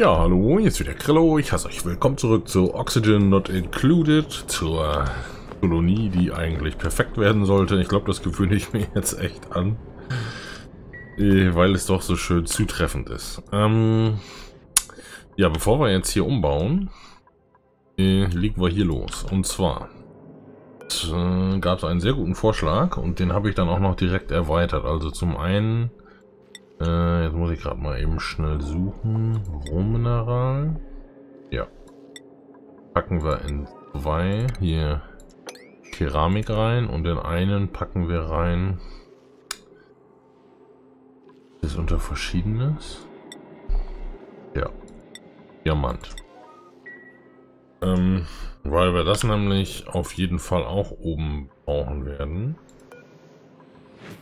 Ja, hallo, ist wieder Krillo. Ich heiße euch willkommen zurück zu Oxygen Not Included, zur Kolonie, die eigentlich perfekt werden sollte. Ich glaube, das gewöhne ich mir jetzt echt an, äh, weil es doch so schön zutreffend ist. Ähm, ja, bevor wir jetzt hier umbauen, äh, legen wir hier los. Und zwar äh, gab es einen sehr guten Vorschlag und den habe ich dann auch noch direkt erweitert. Also zum einen äh, jetzt muss ich gerade mal eben schnell suchen. Rohmineral. Ja. Packen wir in zwei hier Keramik rein und in einen packen wir rein. Ist unter Verschiedenes. Ja. Diamant. Ähm, weil wir das nämlich auf jeden Fall auch oben brauchen werden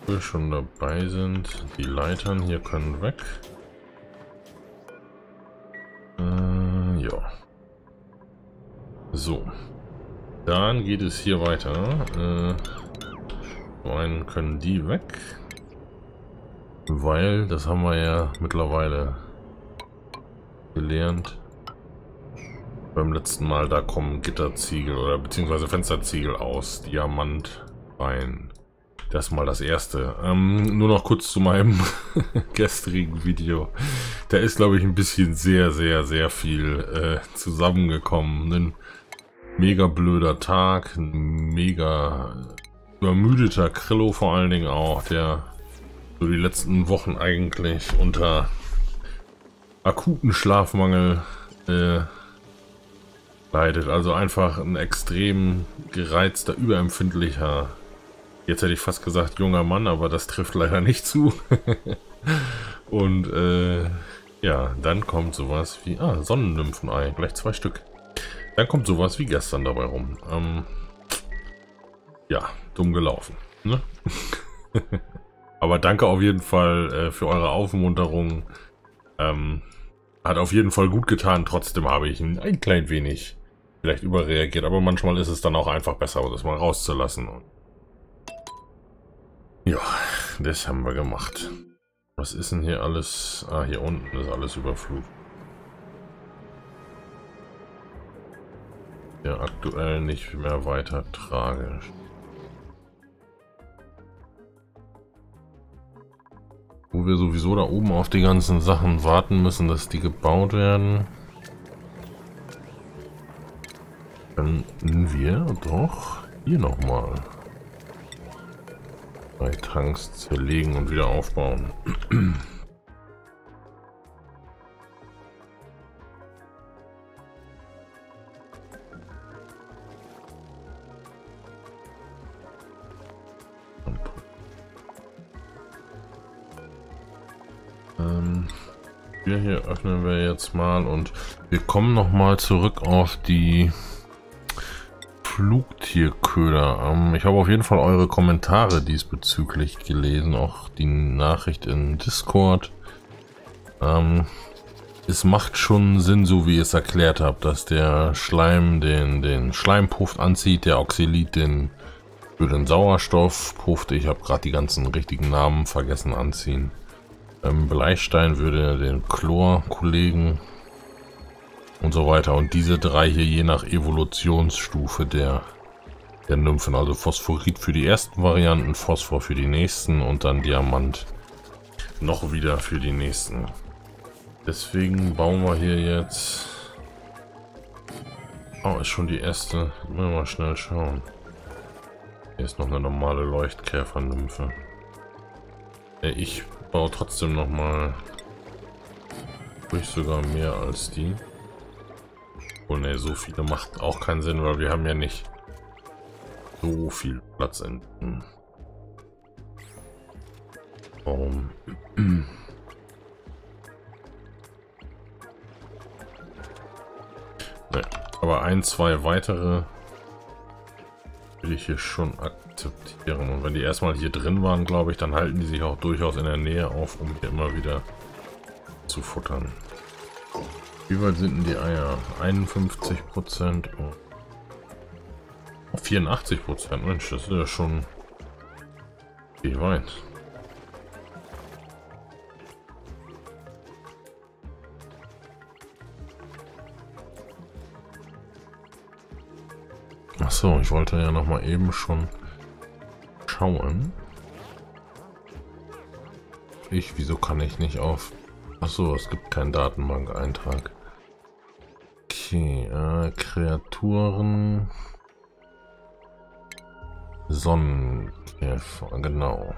wir schon dabei sind, die Leitern hier können weg. Äh, ja. So. Dann geht es hier weiter. Äh, einen können die weg. Weil, das haben wir ja mittlerweile gelernt. Beim letzten Mal, da kommen Gitterziegel oder beziehungsweise Fensterziegel aus Diamant rein. Das mal das erste. Ähm, nur noch kurz zu meinem gestrigen Video. Da ist, glaube ich, ein bisschen sehr, sehr, sehr viel äh, zusammengekommen. Ein mega blöder Tag, ein mega übermüdeter Krillo vor allen Dingen auch, der so die letzten Wochen eigentlich unter akuten Schlafmangel äh, leidet. Also einfach ein extrem gereizter, überempfindlicher Jetzt hätte ich fast gesagt junger Mann, aber das trifft leider nicht zu. Und äh, ja, dann kommt sowas wie, ah, Sonnennymphenei, gleich zwei Stück. Dann kommt sowas wie gestern dabei rum. Ähm, ja, dumm gelaufen. Ne? aber danke auf jeden Fall äh, für eure Aufmunterung. Ähm, hat auf jeden Fall gut getan. Trotzdem habe ich ein, ein klein wenig vielleicht überreagiert. Aber manchmal ist es dann auch einfach besser, das mal rauszulassen. Ja, das haben wir gemacht. Was ist denn hier alles? Ah, hier unten ist alles überflutet. Ja, aktuell nicht mehr weiter tragisch. Wo wir sowieso da oben auf die ganzen Sachen warten müssen, dass die gebaut werden. Können wir doch hier nochmal Zwei Tanks zerlegen und wieder aufbauen. Ähm, hier öffnen wir jetzt mal und wir kommen noch mal zurück auf die Flugtierköder. Ähm, ich habe auf jeden Fall eure Kommentare diesbezüglich gelesen, auch die Nachricht in Discord. Ähm, es macht schon Sinn, so wie ihr es erklärt habt, dass der Schleim den, den Schleimpuff anzieht, der Oxylit den für den Sauerstoffpuff, ich habe gerade die ganzen richtigen Namen vergessen, anziehen. Ähm, Bleistein würde den Chlor-Kollegen und so weiter. Und diese drei hier je nach Evolutionsstufe der, der Nymphen. Also Phosphorit für die ersten Varianten, Phosphor für die nächsten und dann Diamant noch wieder für die nächsten. Deswegen bauen wir hier jetzt... Oh, ist schon die erste. Mal, mal schnell schauen. Hier ist noch eine normale Leuchtkäfer-Nymphe. Ich baue trotzdem noch mal ruhig sogar mehr als die. Oh ne, so viele macht auch keinen Sinn, weil wir haben ja nicht so viel Platz in. Hm. Warum? ne, aber ein, zwei weitere will ich hier schon akzeptieren. Und wenn die erstmal hier drin waren, glaube ich, dann halten die sich auch durchaus in der Nähe auf, um hier immer wieder zu futtern. Wie weit sind denn die Eier? 51 Prozent. Oh. 84 Prozent. Mensch, das ist ja schon... Wie weit? Achso, ich wollte ja noch mal eben schon schauen. Ich, wieso kann ich nicht auf... Achso, es gibt keinen Datenbank-Eintrag. Okay, äh, Kreaturen... Sonnenkäfer, genau.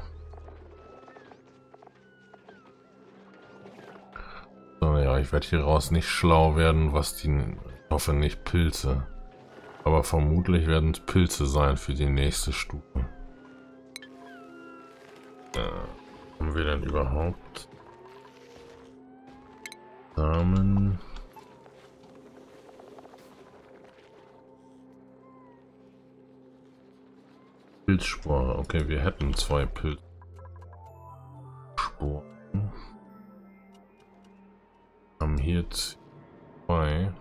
So, ja, ich werde hier raus nicht schlau werden, was die... Ich hoffe nicht Pilze. Aber vermutlich werden es Pilze sein für die nächste Stufe. Äh, haben wir denn überhaupt Samen? Pilzspore. Okay, wir hätten zwei Pilzsporen. Haben hier zwei.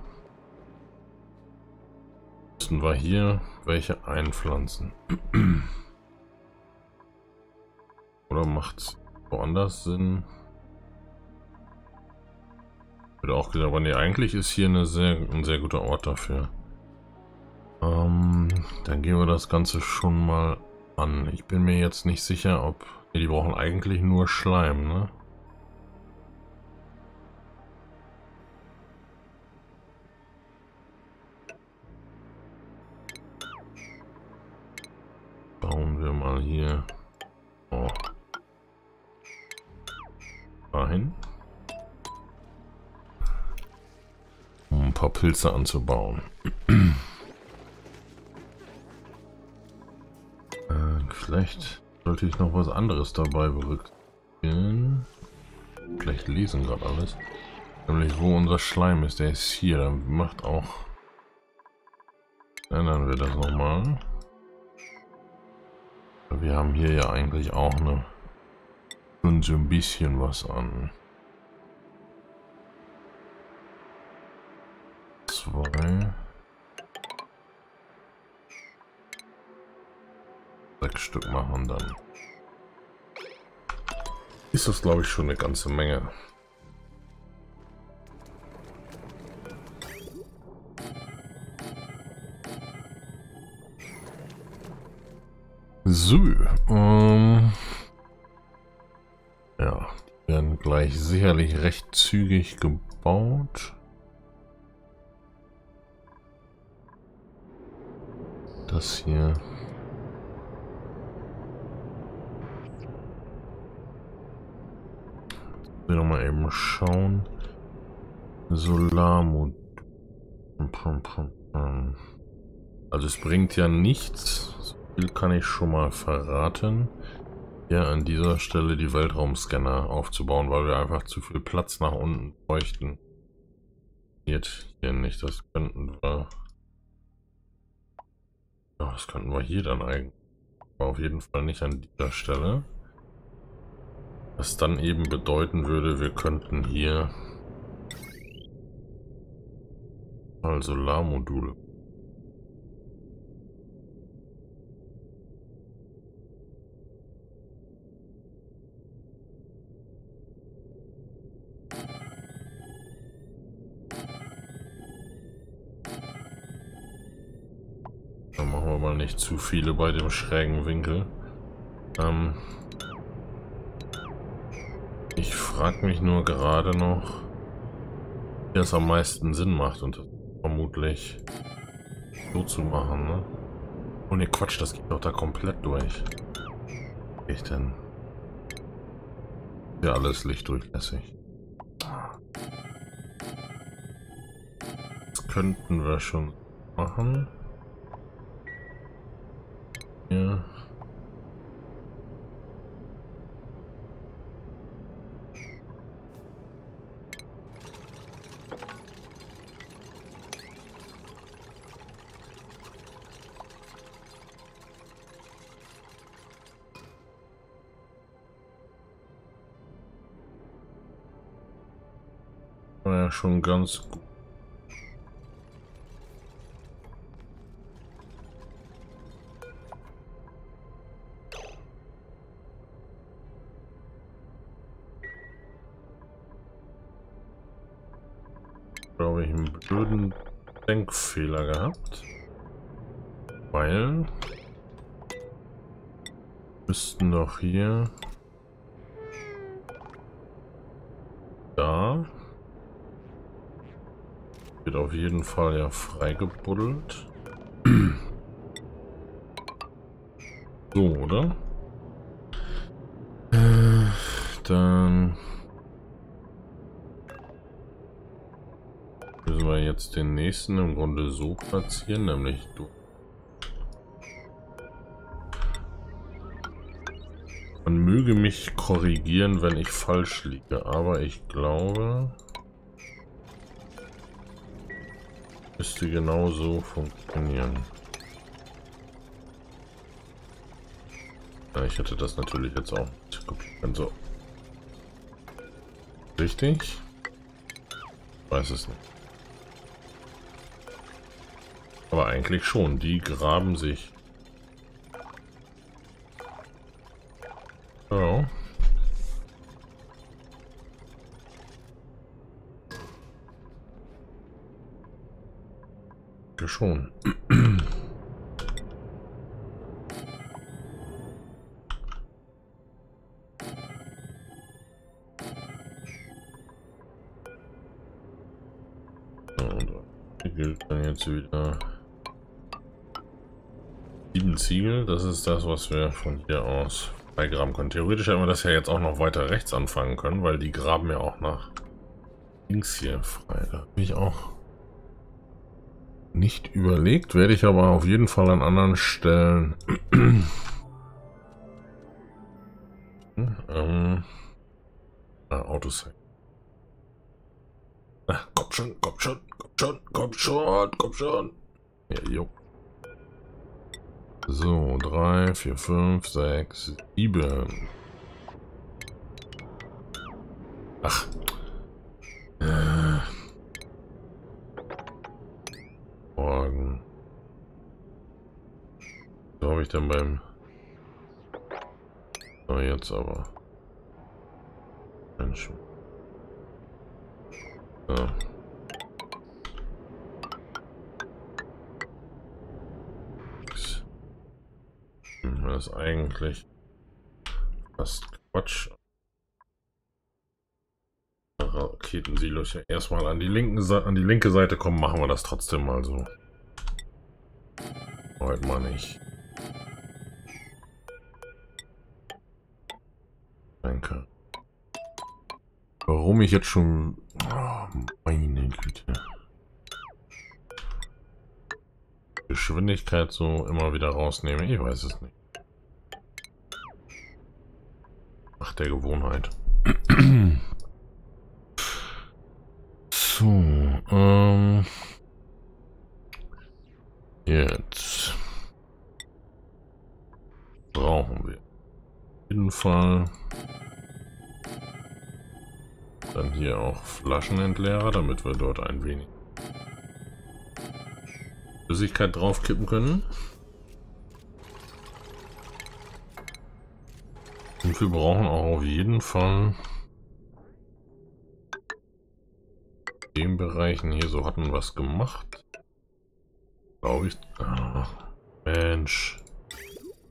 Müssen wir hier welche einpflanzen? Oder macht's woanders Sinn? Wird auch gesagt, aber nee, eigentlich ist hier eine sehr, ein sehr guter Ort dafür. Ähm, dann gehen wir das Ganze schon mal an. Ich bin mir jetzt nicht sicher, ob... Nee, die brauchen eigentlich nur Schleim, ne? Bauen wir mal hier... Oh. Dahin. Um ein paar Pilze anzubauen. Vielleicht sollte ich noch was anderes dabei berücksichtigen. Vielleicht lesen gerade alles. Nämlich wo unser Schleim ist. Der ist hier. Dann macht auch... Ändern wir das nochmal. Wir haben hier ja eigentlich auch eine... Schon so ein bisschen was an. Sechs Stück machen, dann ist das, glaube ich, schon eine ganze Menge. So, ähm, ja, die werden gleich sicherlich recht zügig gebaut. Das hier will noch mal eben schauen. Solarmodul. Also es bringt ja nichts. So viel kann ich schon mal verraten. Hier an dieser Stelle die Weltraumscanner aufzubauen, weil wir einfach zu viel Platz nach unten bräuchten. Jetzt hier nicht. Das könnten wir. Ja, das könnten wir hier dann eigentlich. Aber auf jeden Fall nicht an dieser Stelle. Was dann eben bedeuten würde, wir könnten hier mal Solarmodule. Dann machen wir mal nicht zu viele bei dem schrägen Winkel. Ähm, ich frage mich nur gerade noch, wie es am meisten Sinn macht und vermutlich so zu machen, ne? Oh ne, Quatsch, das geht doch da komplett durch. Ich denn? Ja, alles lichtdurchlässig. Das könnten wir schon machen. Ja. Schon ganz gut. glaube ich, einen blöden Denkfehler gehabt. Weil müssten doch hier da wird auf jeden Fall ja freigebuddelt. So, oder? Äh, dann müssen wir jetzt den nächsten im Grunde so platzieren, nämlich du. Man möge mich korrigieren, wenn ich falsch liege, aber ich glaube, müsste genau so funktionieren. Ja, ich hätte das natürlich jetzt auch kopieren. So. Richtig? Weiß es nicht. Aber eigentlich schon. Die graben sich. Schon. gilt dann jetzt wieder sieben Ziegel. Das ist das, was wir von hier aus beigraben können. Theoretisch hätten wir das ja jetzt auch noch weiter rechts anfangen können, weil die graben ja auch nach links hier frei. Da bin ich auch nicht überlegt, werde ich aber auf jeden Fall an anderen Stellen. ähm, ah, Autos. Ah, komm schon, komm schon, komm schon, komm schon, komm schon. Ja, jo. So, 3, 4, 5, 6, 7. Ach. Äh. Ich denn beim... So, jetzt aber. Mensch. So. Das ist eigentlich fast Quatsch. Raketensilos ja erstmal an die linken an die linke Seite kommen, machen wir das trotzdem mal so. Heute mal nicht. Danke. Warum ich jetzt schon... Oh, meine Güte. Geschwindigkeit so immer wieder rausnehme, ich weiß es nicht. Ach, der Gewohnheit. so, ähm... Jetzt brauchen wir auf jeden Fall dann hier auch Flaschenentleerer, damit wir dort ein wenig Flüssigkeit draufkippen können. Und wir brauchen auch auf jeden Fall in den Bereichen hier so hatten was gemacht. Glaube ich. Ach, Mensch.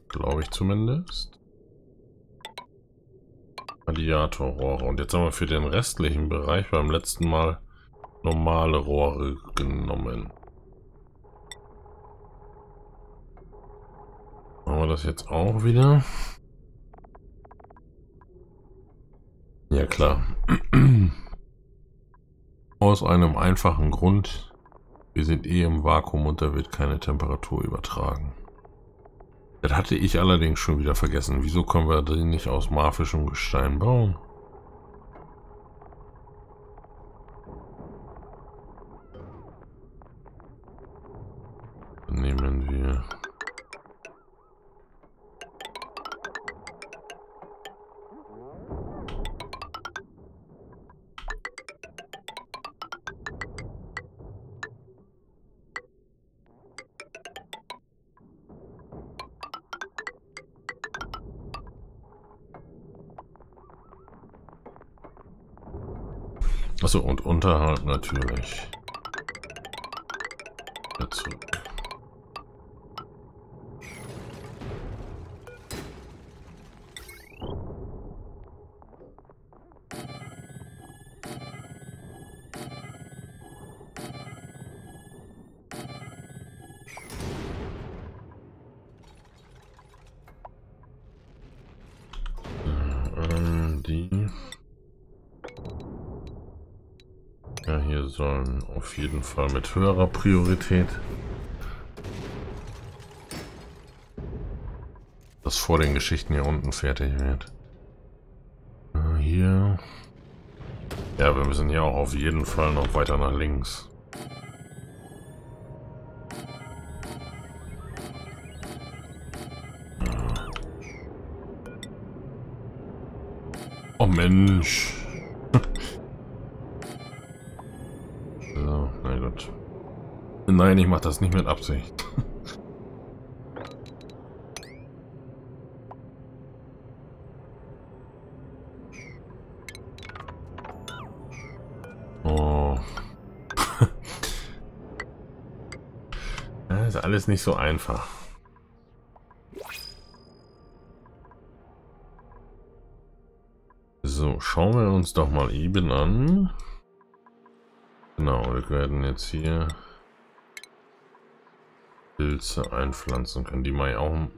Glaube ich zumindest. Radiatorrohre. Und jetzt haben wir für den restlichen Bereich beim letzten Mal normale Rohre genommen. Machen wir das jetzt auch wieder? Ja klar. Aus einem einfachen Grund. Wir sind eh im Vakuum und da wird keine Temperatur übertragen. Das hatte ich allerdings schon wieder vergessen. Wieso können wir den nicht aus marfischem Gestein bauen? Unterhalt natürlich. Ja, hier sollen auf jeden Fall mit höherer Priorität das vor den Geschichten hier unten fertig wird. Hier. Ja, wir müssen hier auch auf jeden Fall noch weiter nach links. Oh Mensch. Nein, ich mache das nicht mit Absicht. oh. das ist alles nicht so einfach. So, schauen wir uns doch mal eben an. Genau, wir werden jetzt hier Pilze einpflanzen können. Die mal auch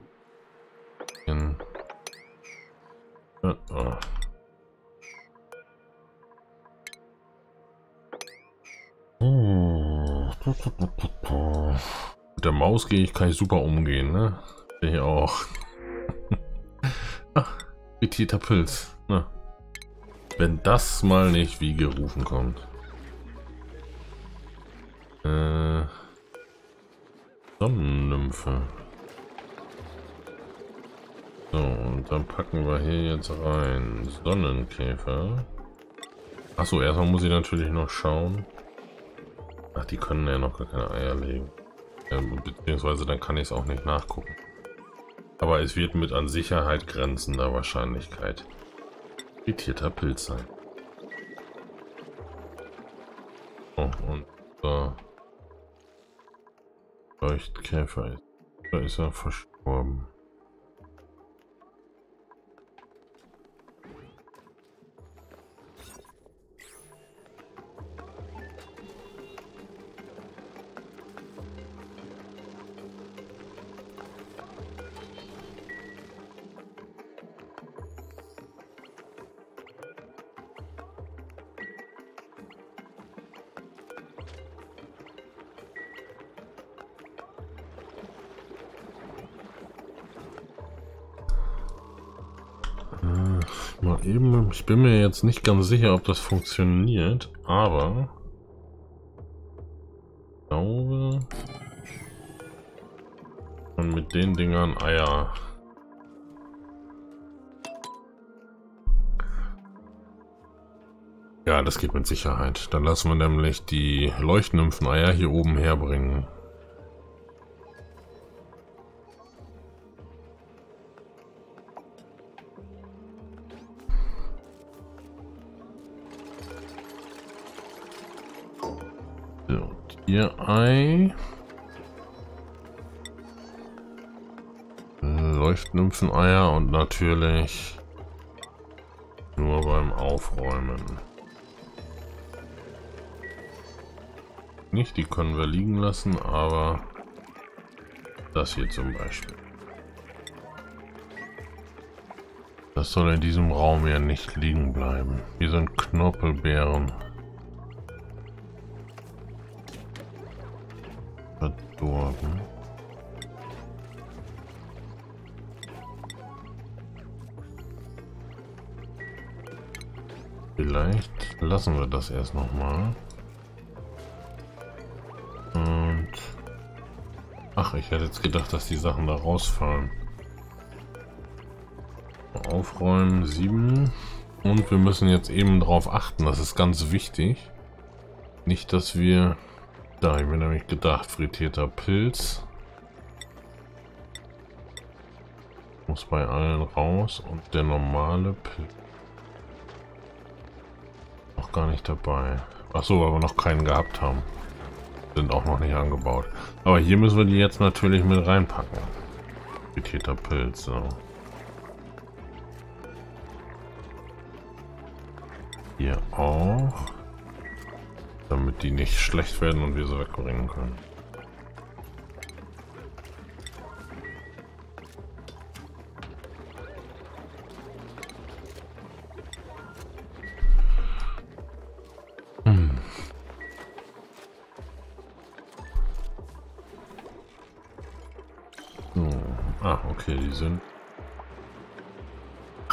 in ja, oh. Mit der Maus gehe ich, kann ich super umgehen, ne? Ich auch. Ach, bitierter Pilz. Na. Wenn das mal nicht wie gerufen kommt. Äh. Sonnennymphe. So, und dann packen wir hier jetzt rein. Sonnenkäfer. Achso, erstmal muss ich natürlich noch schauen. Ach, die können ja noch gar keine Eier legen. Ja, beziehungsweise dann kann ich es auch nicht nachgucken. Aber es wird mit an Sicherheit grenzender Wahrscheinlichkeit fritierter Pilz sein. Oh, und äh, Leuchtkäfer ist. Da ist er verstorben. Mal eben, ich bin mir jetzt nicht ganz sicher, ob das funktioniert, aber ich glaube, man mit den Dingern Eier Ja, das geht mit Sicherheit. Dann lassen wir nämlich die Leuchtnymphen-Eier hier oben herbringen. Hier Ei. Leuchtnympheneier und natürlich nur beim Aufräumen. Nicht, die können wir liegen lassen, aber das hier zum Beispiel. Das soll in diesem Raum ja nicht liegen bleiben. Hier sind Knorpelbeeren. Verdorben. Vielleicht lassen wir das erst noch mal. Und ach, ich hätte jetzt gedacht, dass die Sachen da rausfallen. Aufräumen 7 und wir müssen jetzt eben darauf achten, das ist ganz wichtig. Nicht, dass wir da, ich mir nämlich gedacht, frittierter Pilz. Muss bei allen raus und der normale Pilz. Noch gar nicht dabei. Achso, weil wir noch keinen gehabt haben. Sind auch noch nicht angebaut. Aber hier müssen wir die jetzt natürlich mit reinpacken. Frittierter Pilz, so. Hier auch damit die nicht schlecht werden und wir sie wegbringen können. Ach, okay, die sind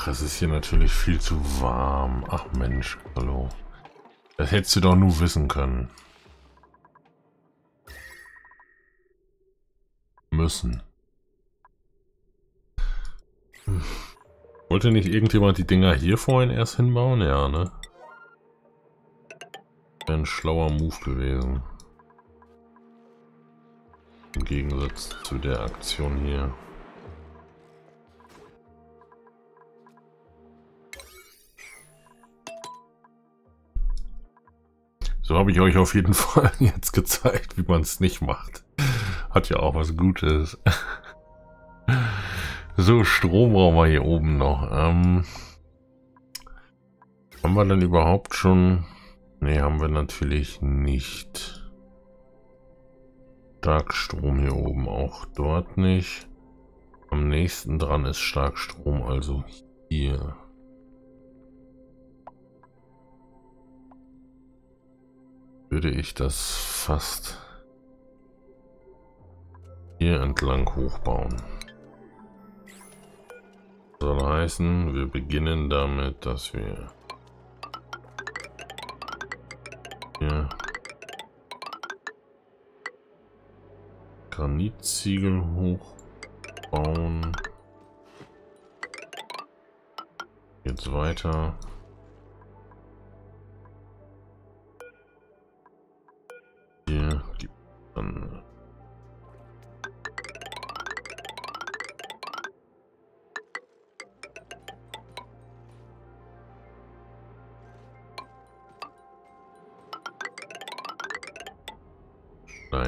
es ist hier natürlich viel zu warm. Ach Mensch, hallo. Das hättest du doch nur wissen können. Müssen. Wollte nicht irgendjemand die Dinger hier vorhin erst hinbauen? Ja, ne? Wäre ein schlauer Move gewesen. Im Gegensatz zu der Aktion hier. So habe ich euch auf jeden Fall jetzt gezeigt, wie man es nicht macht. Hat ja auch was Gutes. So, Strom brauchen wir hier oben noch. Ähm, haben wir denn überhaupt schon... Ne, haben wir natürlich nicht. Starkstrom hier oben auch dort nicht. Am nächsten dran ist Starkstrom, also hier. Würde ich das fast hier entlang hochbauen. Soll heißen, wir beginnen damit, dass wir hier Granitziegel hochbauen. Jetzt weiter.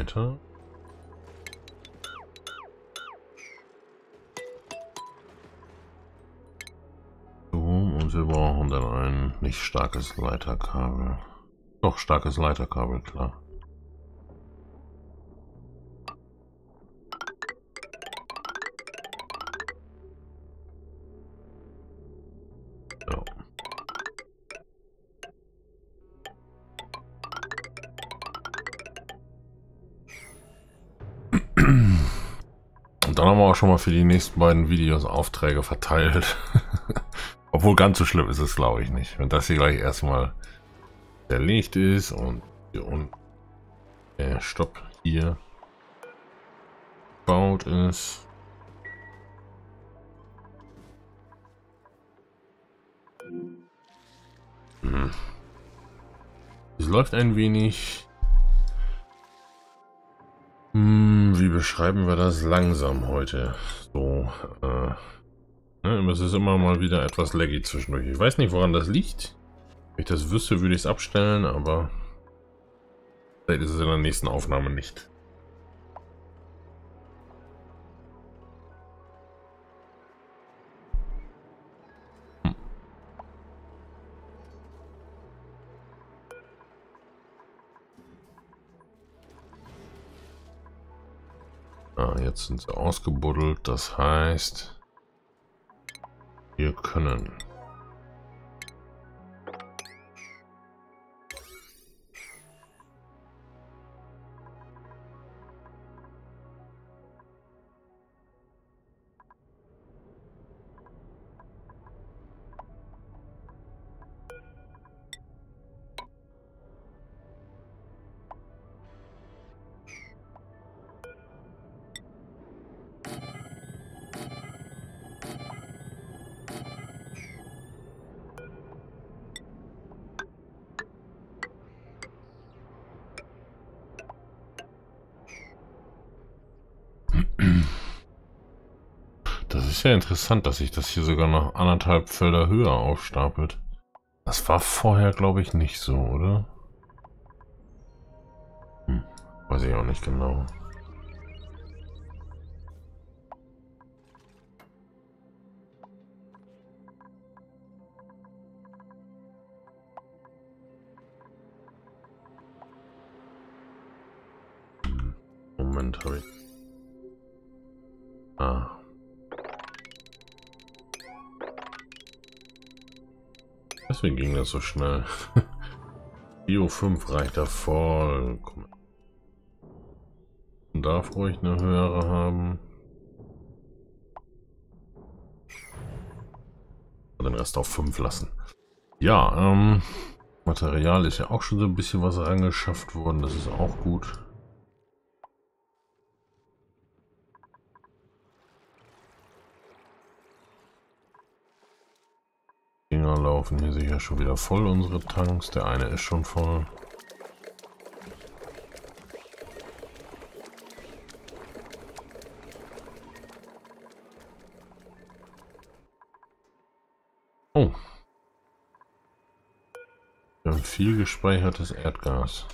Weiter. So, und wir brauchen dann ein nicht starkes Leiterkabel. Doch, starkes Leiterkabel, klar. Schon mal für die nächsten beiden Videos Aufträge verteilt. Obwohl ganz so schlimm ist es glaube ich nicht. Wenn das hier gleich erstmal erlegt ist und hier unten der Stopp hier gebaut ist. Hm. Es läuft ein wenig hm, wie beschreiben wir das langsam heute? So, äh, ne, es ist immer mal wieder etwas laggy zwischendurch. Ich weiß nicht, woran das liegt. Wenn ich das wüsste, würde ich es abstellen, aber vielleicht ist es in der nächsten Aufnahme nicht. Ah, jetzt sind sie ausgebuddelt. Das heißt, wir können ist interessant, dass sich das hier sogar noch anderthalb Felder höher aufstapelt. Das war vorher, glaube ich, nicht so, oder? Hm, weiß ich auch nicht genau. Hm, Moment, habe ich... Deswegen ging das so schnell. Bio 5 reicht da voll. Darf ruhig eine höhere haben. Und Den Rest auf 5 lassen. Ja, ähm, Material ist ja auch schon so ein bisschen was angeschafft worden. Das ist auch gut. Dinger laufen hier sicher schon wieder voll, unsere Tanks. Der eine ist schon voll. Oh. Wir haben viel gespeichertes Erdgas.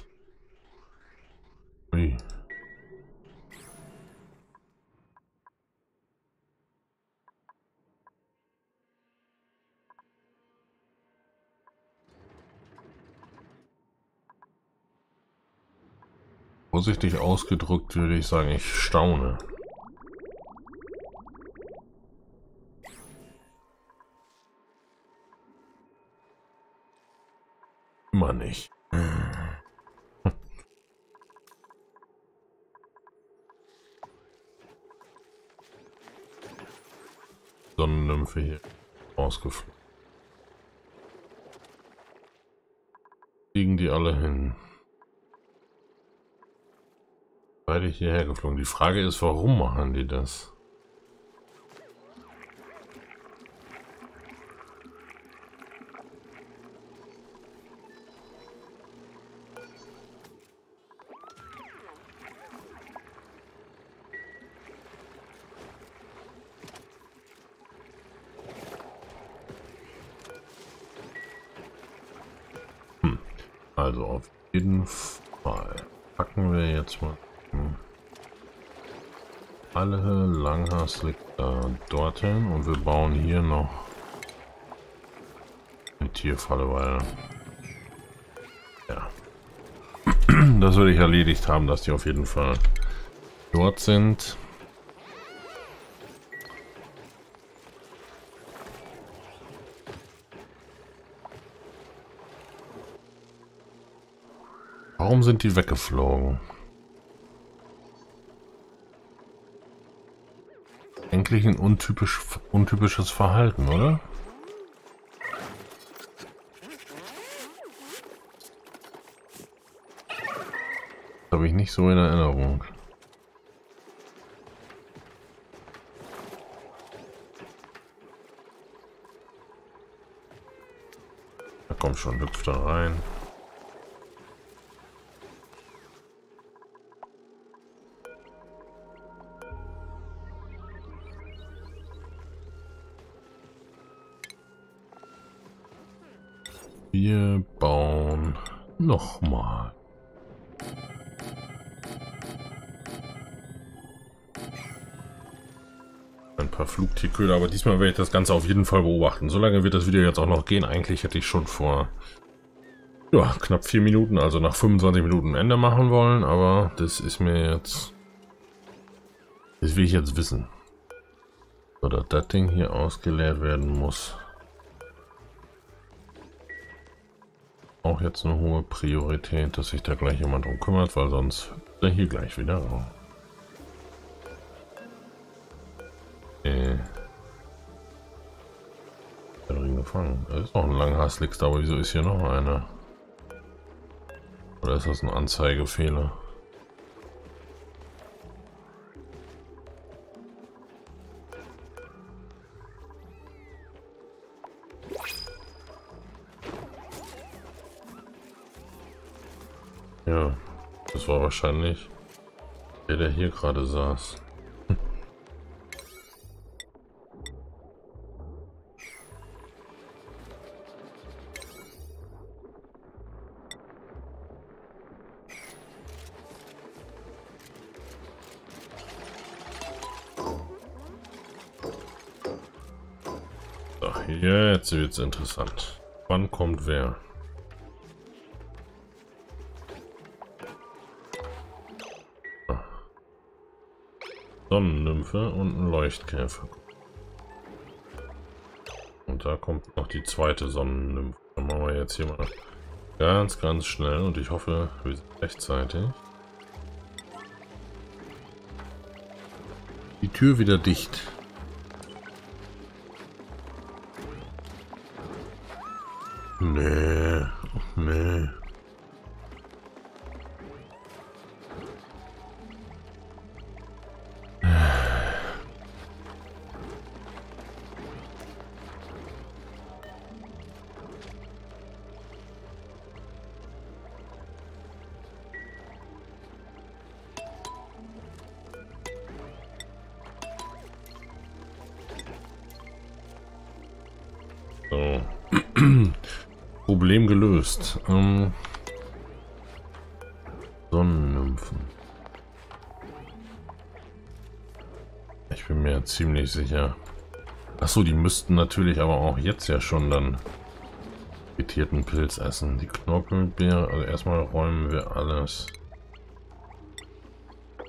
Vorsichtig ausgedrückt würde ich sagen, ich staune. Immer nicht. Sonnennymphe hier ausgeflogen. Fliegen die alle hin? Beide hierher geflogen. Die Frage ist, warum machen die das? Langhas liegt da dorthin und wir bauen hier noch eine Tierfalle, weil ja, das würde ich erledigt haben, dass die auf jeden Fall dort sind. Warum sind die weggeflogen? Eigentlich ein untypisch, untypisches Verhalten, oder? Habe ich nicht so in Erinnerung. Da kommt schon, hüpft da rein. Wir bauen nochmal. Ein paar Flugtierköder, aber diesmal werde ich das Ganze auf jeden Fall beobachten. Solange wird das Video jetzt auch noch gehen. Eigentlich hätte ich schon vor ja, knapp vier Minuten, also nach 25 Minuten Ende machen wollen, aber das ist mir jetzt... Das will ich jetzt wissen. Oder das Ding hier ausgeleert werden muss. Auch jetzt eine hohe Priorität, dass sich da gleich jemand drum kümmert, weil sonst ist er hier gleich wieder raus. Der Ring gefangen. Da ist noch ein Langhaslix da, aber wieso ist hier noch einer? Oder ist das ein Anzeigefehler? Ja, das war wahrscheinlich der, der hier gerade saß. Jetzt wird's interessant. Wann kommt wer? Sonnennymphe und ein Leuchtkäfer. Und da kommt noch die zweite Sonnennymphe. Dann machen wir jetzt hier mal ganz, ganz schnell und ich hoffe, wir sind rechtzeitig. Die Tür wieder dicht. Problem gelöst. Ähm, Sonnennymphen. Ich bin mir ziemlich sicher. Achso, die müssten natürlich aber auch jetzt ja schon dann fritierten Pilz essen. Die Knorpelbeere, also erstmal räumen wir alles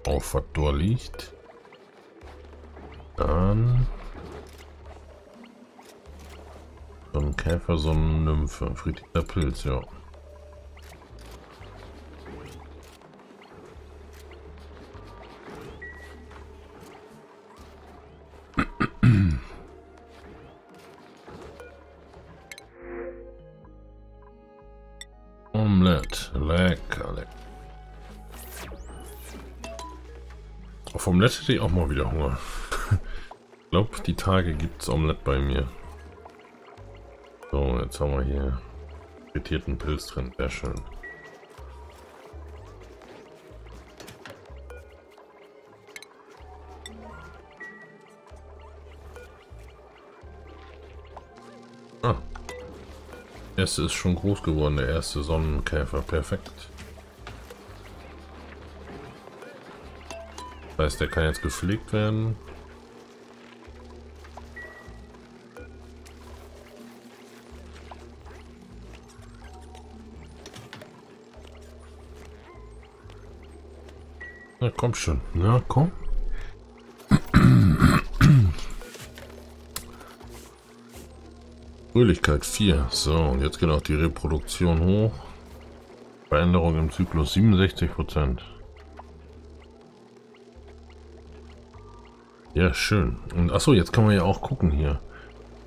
auf, was dort liegt. Käfer, so ein Nymphe. Friedlicher Pilz, ja. Omelette. Lecker, lecker. Auf Omelette hätte ich auch mal wieder Hunger. ich glaube, die Tage gibt es Omelette bei mir. So, jetzt haben wir hier frittierten Pilz drin. Sehr schön. Ah. Der erste ist schon groß geworden, der erste Sonnenkäfer. Perfekt. Das heißt, der kann jetzt gepflegt werden. Na komm schon. Na komm. Fröhlichkeit 4. So, und jetzt geht auch die Reproduktion hoch. Veränderung im Zyklus 67%. Ja, schön. Und achso, jetzt kann man ja auch gucken hier.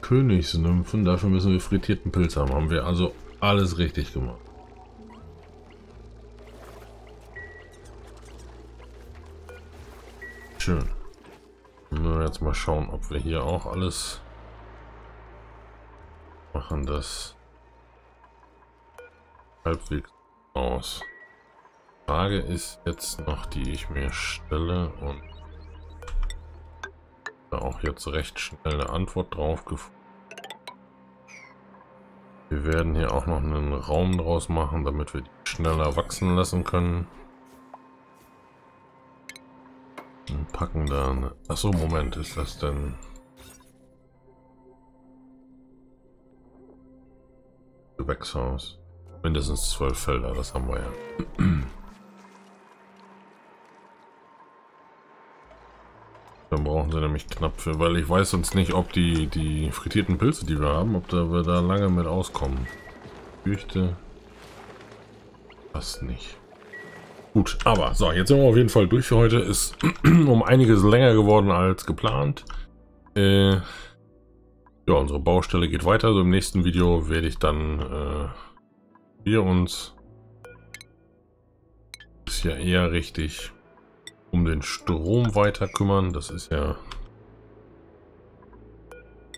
Königsnymphen, dafür müssen wir frittierten Pilz haben. Haben wir also alles richtig gemacht. Schön. Nur jetzt mal schauen, ob wir hier auch alles machen das halbwegs aus. Frage ist jetzt noch, die ich mir stelle und da auch jetzt recht schnell eine Antwort drauf gefunden. Wir werden hier auch noch einen Raum draus machen, damit wir die schneller wachsen lassen können. Packen dann. Achso, Moment, ist das denn. Gewächshaus. Mindestens zwölf Felder, das haben wir ja. Dann brauchen sie nämlich knapp für, weil ich weiß sonst nicht, ob die, die frittierten Pilze, die wir haben, ob da wir da lange mit auskommen. Ich fürchte, fast nicht. Gut, aber so, jetzt sind wir auf jeden Fall durch für heute. Ist um einiges länger geworden als geplant. Äh, ja, unsere Baustelle geht weiter. Also im nächsten Video werde ich dann äh, wir uns ist ja eher richtig um den Strom weiter kümmern. Das ist ja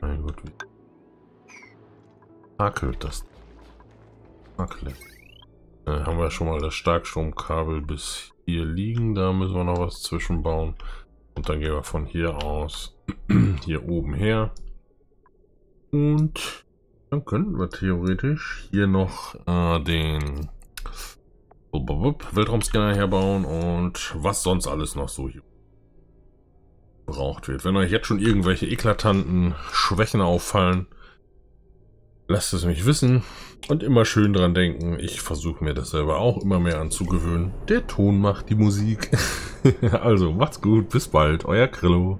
mein Gott, wie hakelt das? Hakelt. Dann äh, haben wir schon mal das Starkstromkabel bis hier liegen. Da müssen wir noch was zwischenbauen. Und dann gehen wir von hier aus hier oben her. Und dann könnten wir theoretisch hier noch äh, den Weltraumscanner herbauen und was sonst alles noch so hier braucht wird. Wenn euch jetzt schon irgendwelche eklatanten Schwächen auffallen, lasst es mich wissen. Und immer schön dran denken, ich versuche mir das selber auch immer mehr anzugewöhnen. Der Ton macht die Musik. also, macht's gut, bis bald, euer Krillo.